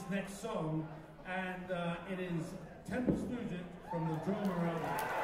this next song, and uh, it is Tempus Fugit from the Drama album.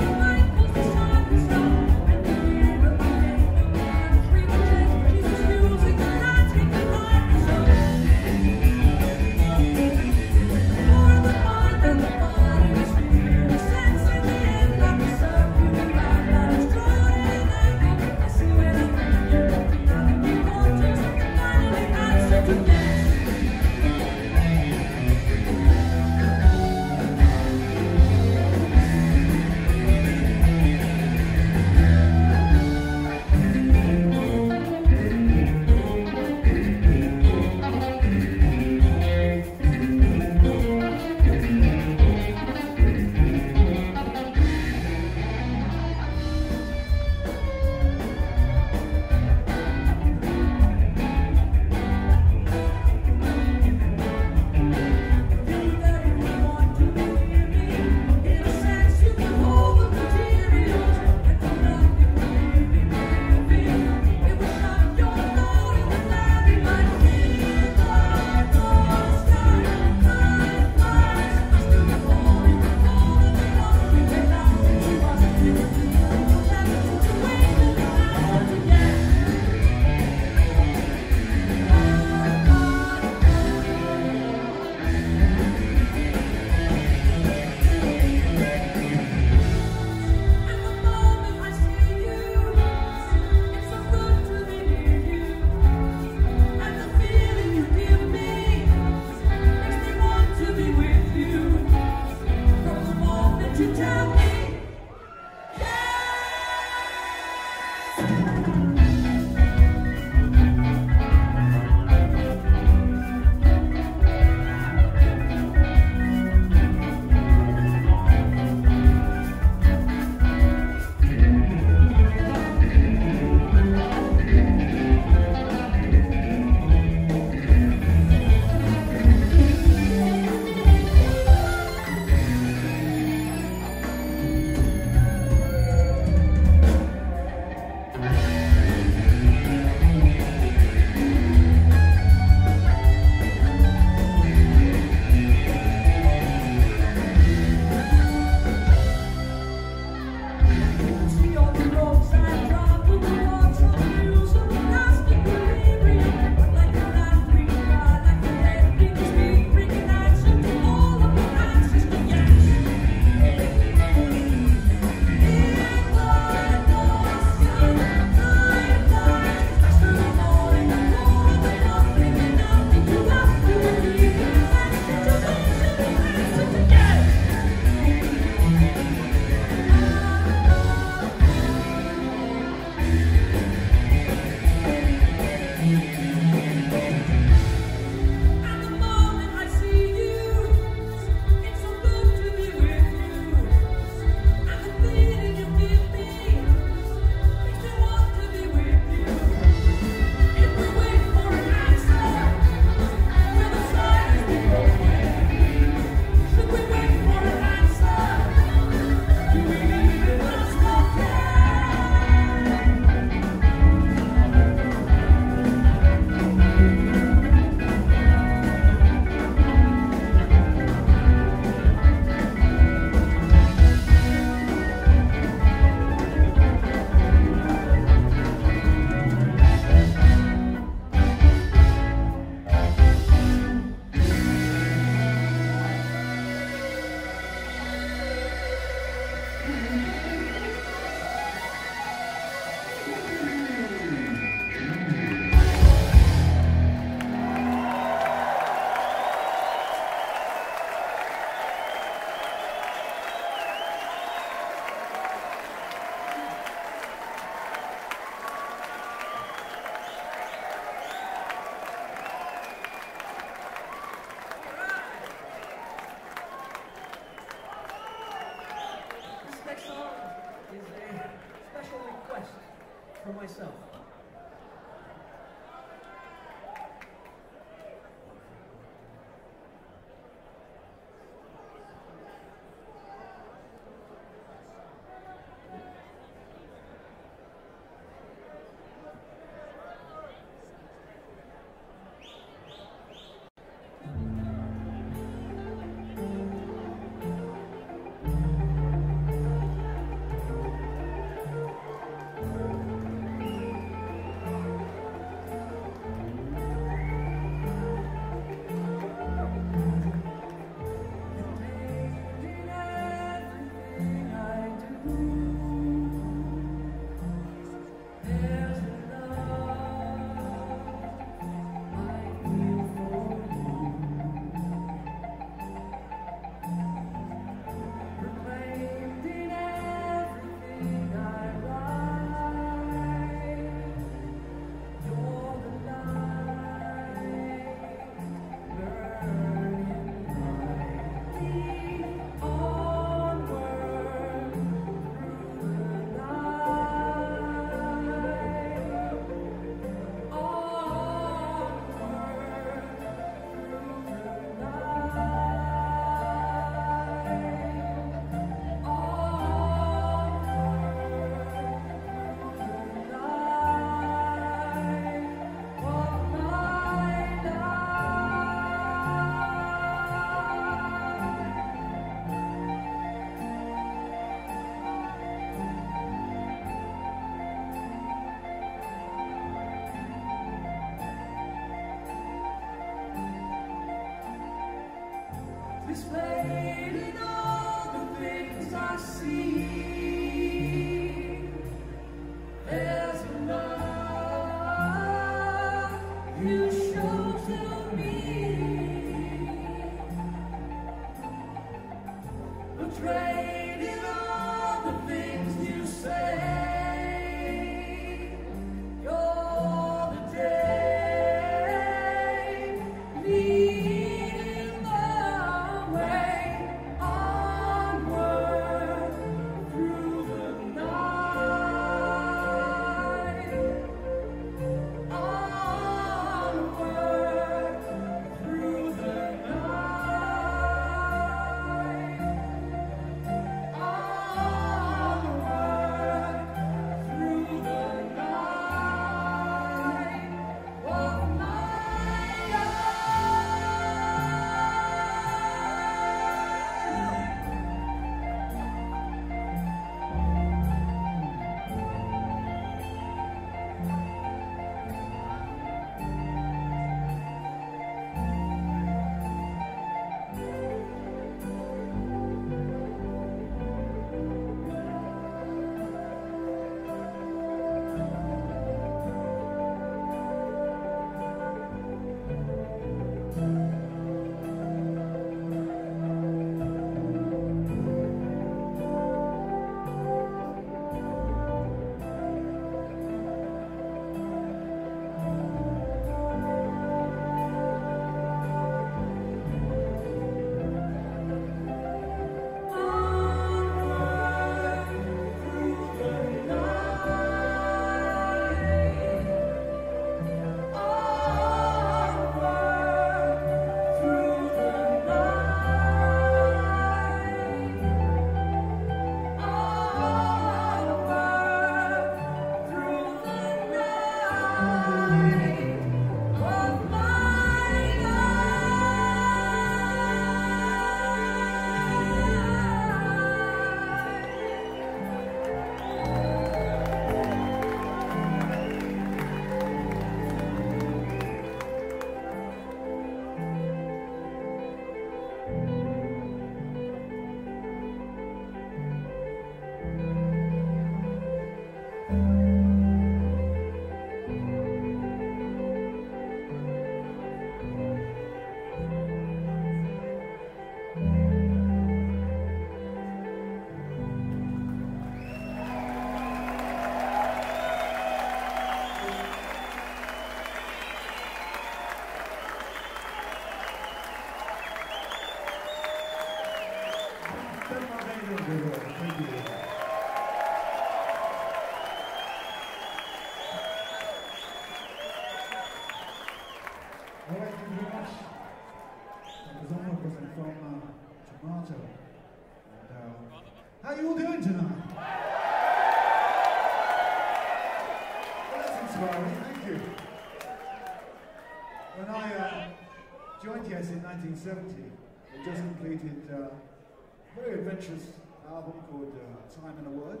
1970, I just completed uh, a very adventurous album called uh, Time and a Word.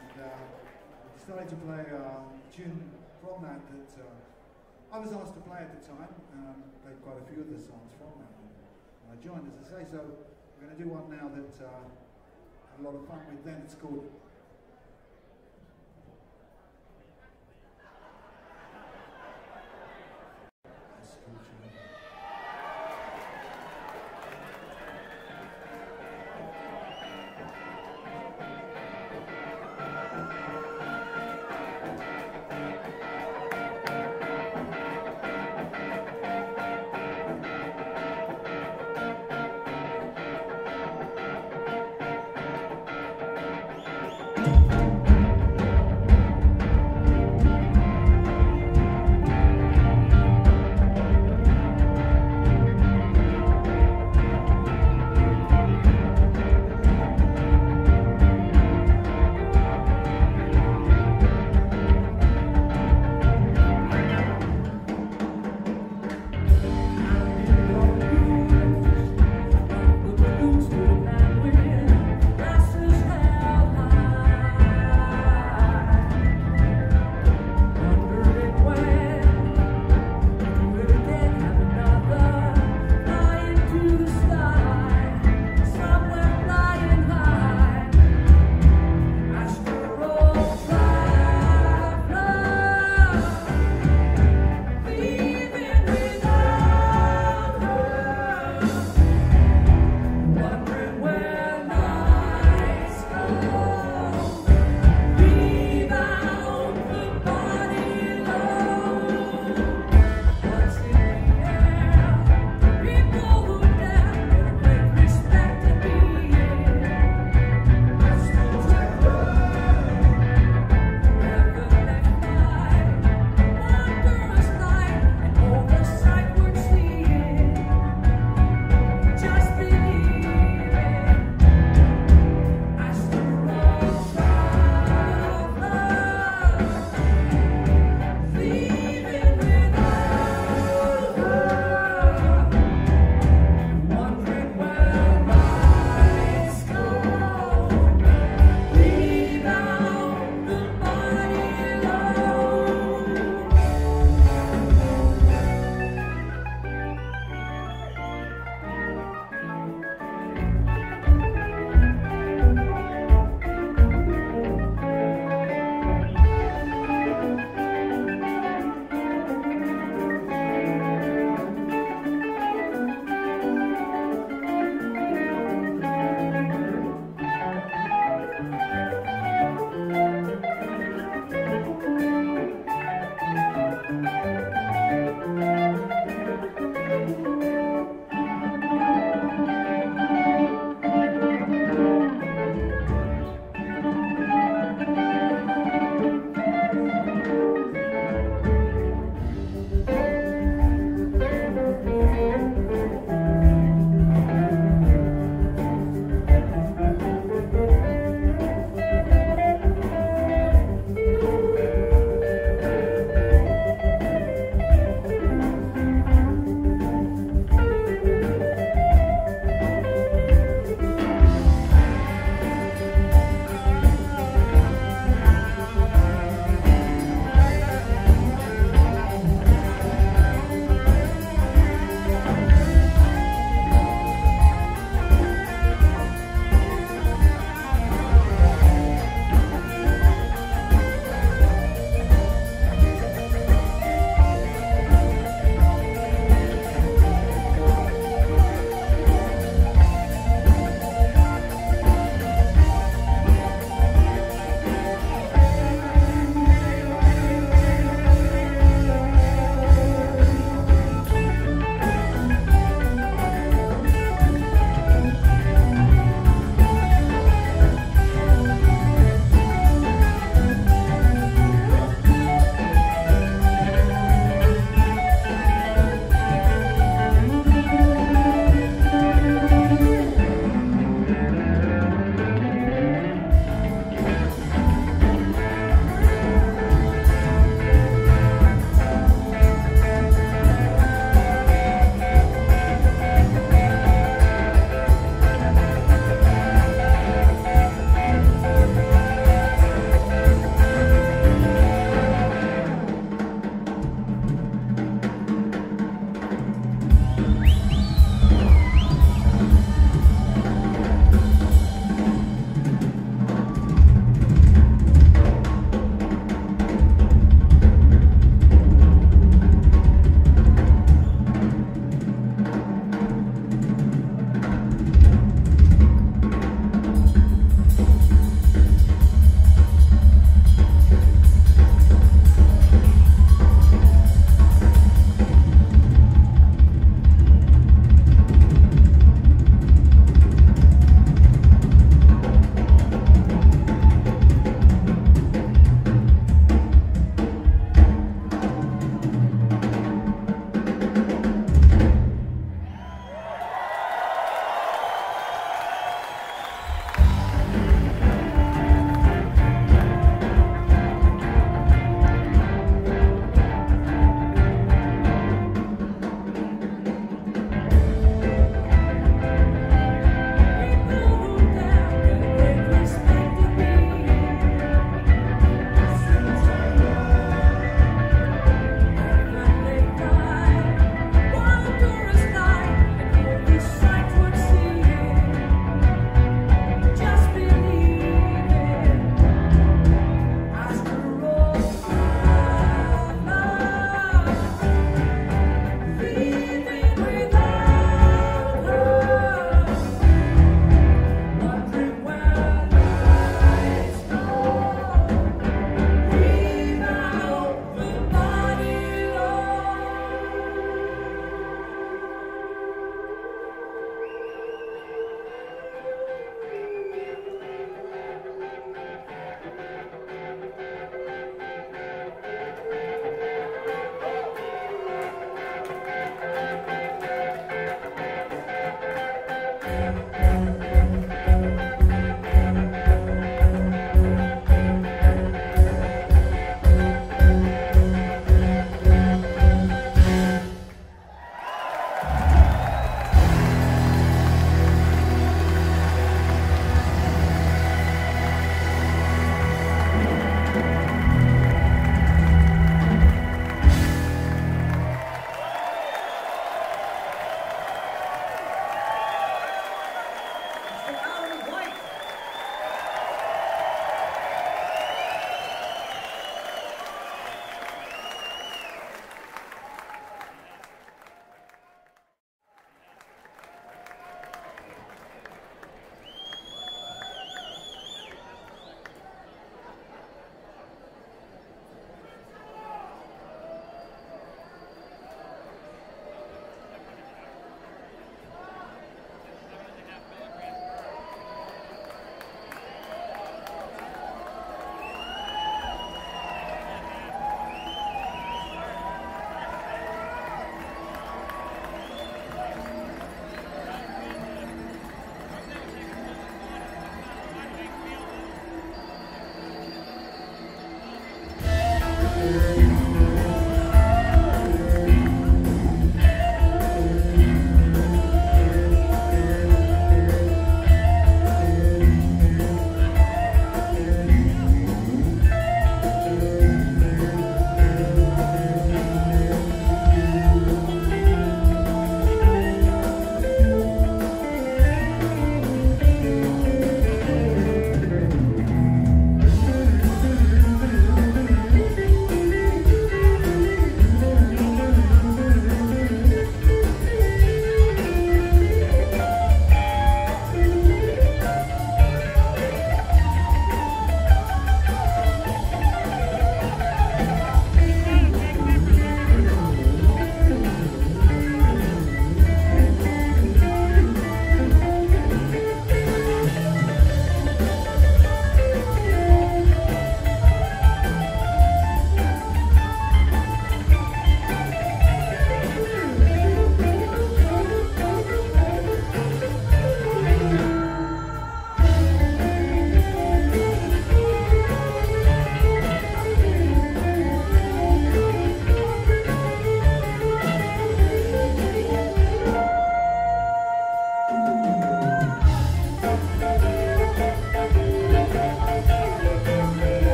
And uh, I decided to play uh, a tune from that that uh, I was asked to play at the time. Um, played quite a few of the songs from that. And I joined, as I say, so we're going to do one now that uh, I had a lot of fun with then. It's called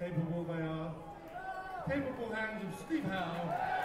capable they are. Capable hands of Steve Howe.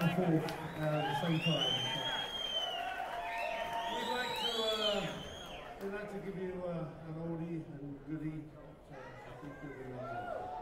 All uh, at the same time. We'd like to, uh, we'd like to give you uh, an oldie and goodie. So I think you'll enjoy